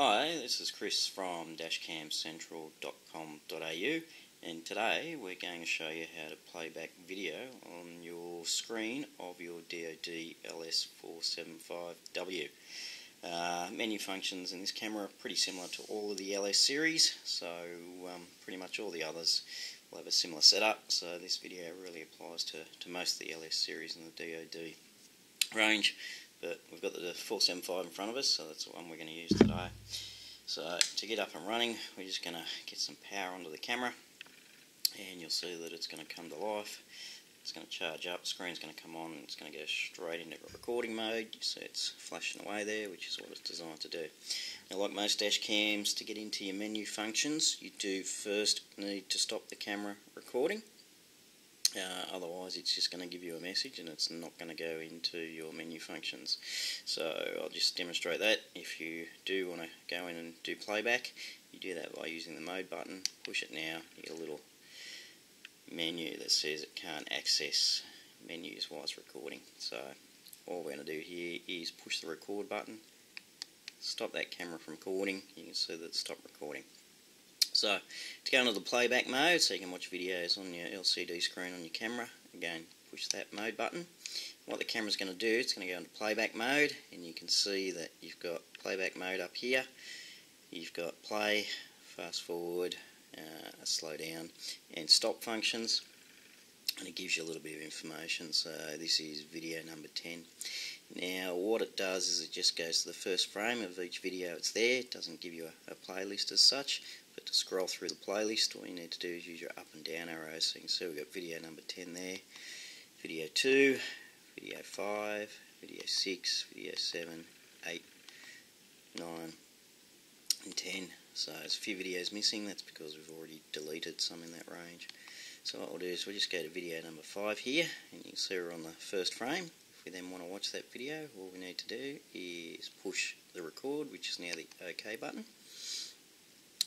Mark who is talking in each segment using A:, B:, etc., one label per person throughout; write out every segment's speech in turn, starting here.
A: Hi, this is Chris from dashcamscentral.com.au and today we're going to show you how to play back video on your screen of your DoD LS475W. Uh, menu functions in this camera are pretty similar to all of the LS series, so um, pretty much all the others will have a similar setup, so this video really applies to, to most of the LS series in the DoD range but we've got the 475 in front of us so that's the one we're going to use today. So to get up and running we're just going to get some power onto the camera and you'll see that it's going to come to life. It's going to charge up, screen's going to come on and it's going to go straight into recording mode. You see it's flashing away there which is what it's designed to do. Now like most dash cams to get into your menu functions you do first need to stop the camera recording uh, otherwise it's just going to give you a message and it's not going to go into your menu functions. So I'll just demonstrate that. If you do want to go in and do playback, you do that by using the mode button. Push it now, you get a little menu that says it can't access menus while it's recording. So all we're going to do here is push the record button, stop that camera from recording, you can see that it's stopped recording. So, to go into the playback mode, so you can watch videos on your LCD screen on your camera, again, push that mode button. What the camera's going to do, it's going to go into playback mode, and you can see that you've got playback mode up here. You've got play, fast forward, uh, slow down, and stop functions. And it gives you a little bit of information. So this is video number 10. Now what it does is it just goes to the first frame of each video it's there. It doesn't give you a, a playlist as such. But to scroll through the playlist, all you need to do is use your up and down arrows. So you can see we've got video number 10 there, video 2, video 5, video 6, video 7, 8, 9, and 10. So there's a few videos missing, that's because we've already deleted some in that range. So what we'll do is we'll just go to video number 5 here, and you can see we're on the first frame. If we then want to watch that video, all we need to do is push the record, which is now the OK button.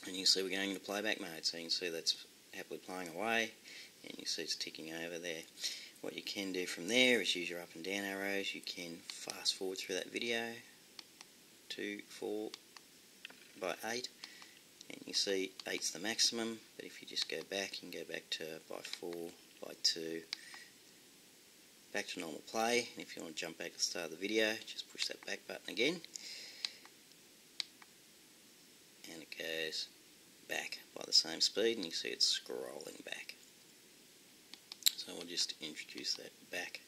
A: And you can see we're going into playback mode so you can see that's happily playing away and you see it's ticking over there. What you can do from there is use your up and down arrows. You can fast forward through that video to 4 by 8 and you see 8's the maximum but if you just go back you can go back to by 4 by 2 back to normal play and if you want to jump back to the start of the video just push that back button again and it goes back by the same speed and you see it's scrolling back. So we'll just introduce that back.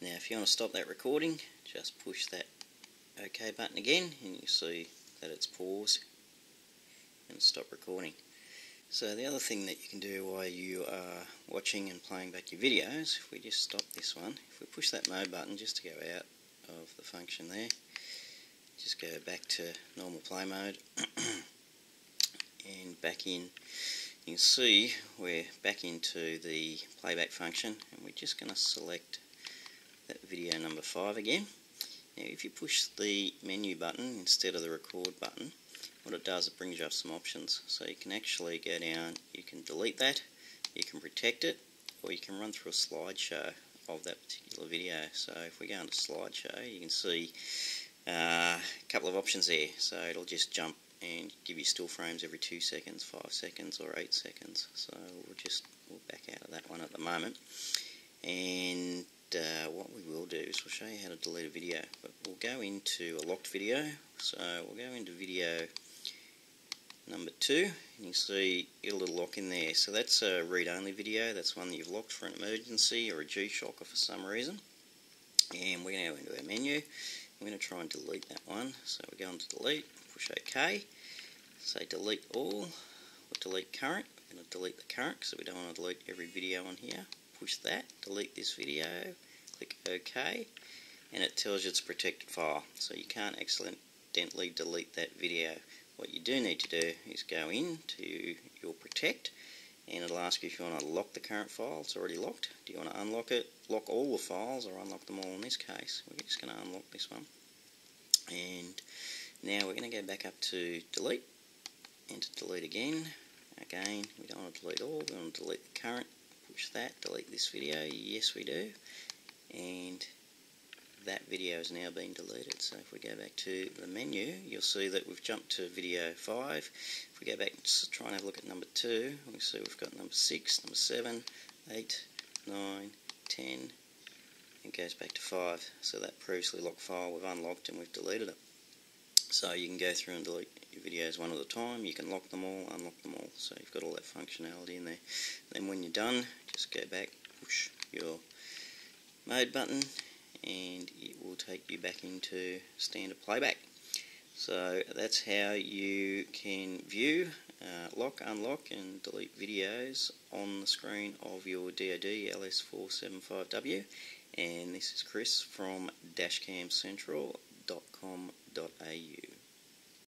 A: Now if you want to stop that recording, just push that OK button again and you see that it's paused and stop recording. So the other thing that you can do while you are watching and playing back your videos, if we just stop this one, if we push that mode button just to go out of the function there, just go back to normal play mode and back in you can see we're back into the playback function and we're just going to select that video number 5 again now if you push the menu button instead of the record button what it does it brings you up some options so you can actually go down you can delete that you can protect it or you can run through a slideshow of that particular video so if we go into slideshow you can see uh, a couple of options there. So it'll just jump and give you still frames every 2 seconds, 5 seconds or 8 seconds. So we'll just we'll back out of that one at the moment. And uh, what we will do is we'll show you how to delete a video. But we'll go into a locked video. So we'll go into video number 2 and you see a little lock in there. So that's a read-only video. That's one that you've locked for an emergency or a G-Shock or for some reason. And we're go into our menu we're going to try and delete that one. So we're going to delete, push OK, say delete all, or delete current. We're going to delete the current because we don't want to delete every video on here. Push that, delete this video, click OK, and it tells you it's a protected file. So you can't accidentally delete that video. What you do need to do is go into your protect and it'll ask you if you want to lock the current file. It's already locked. Do you want to unlock it, lock all the files, or unlock them all in this case? We're just going to unlock this one. And now we're going to go back up to delete, and to delete again. Again, we don't want to delete all, we want to delete the current. Push that, delete this video. Yes, we do. And that video has now been deleted. So if we go back to the menu, you'll see that we've jumped to video 5. If we go back and try and have a look at number 2, we see we've got number 6, number 7, 8, 9, 10, it goes back to 5. So that previously locked file we've unlocked and we've deleted it. So you can go through and delete your videos one at a time, you can lock them all, unlock them all, so you've got all that functionality in there. Then when you're done, just go back, push your mode button and it will take you back into standard playback. So that's how you can view, uh, lock, unlock and delete videos on the screen of your DoD LS475W and this is Chris from dashcamscentral.com.au.